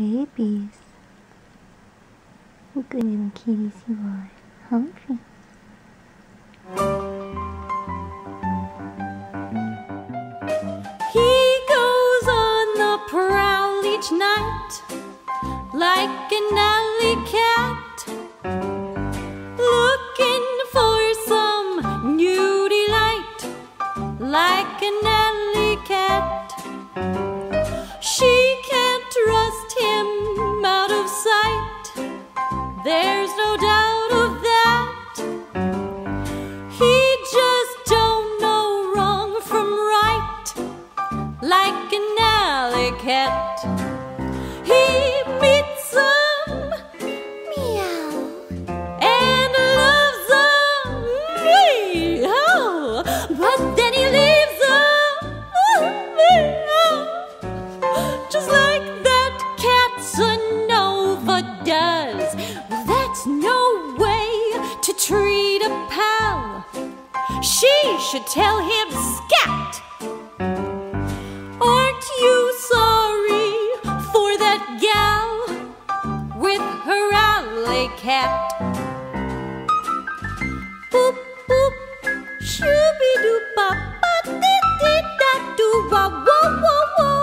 babies. Good little kitties you are, Humphrey. He goes on the prowl each night like an alley cat, to treat a pal. She should tell him scat. Cat? Boop boop, shooby doo bop, ba dee dee da doo wah whoa whoa.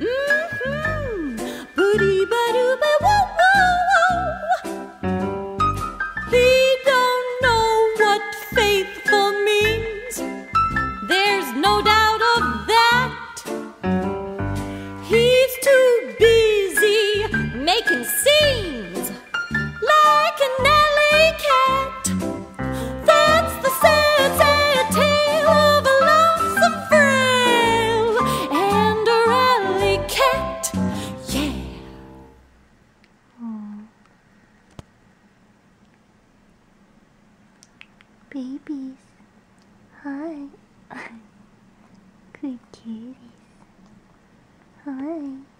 Mm-hmm. Booty. He don't know what faithful means. There's no doubt of that. Babies. Hi. Good kitties. Hi.